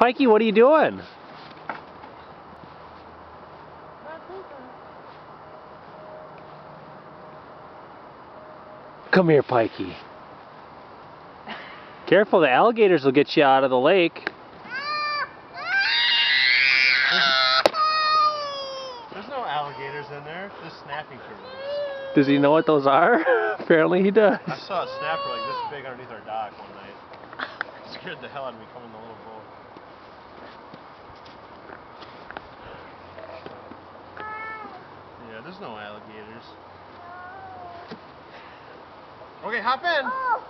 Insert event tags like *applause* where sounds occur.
Pikey, what are you doing? Come here, Pikey. Careful, the alligators will get you out of the lake. There's no alligators in there. Just snapping turtles. Does he know what those are? *laughs* Apparently he does. I saw a snapper like this big underneath our dock one night. It scared the hell out of me coming in the little boat. There's no alligators. Okay, hop in. Oh.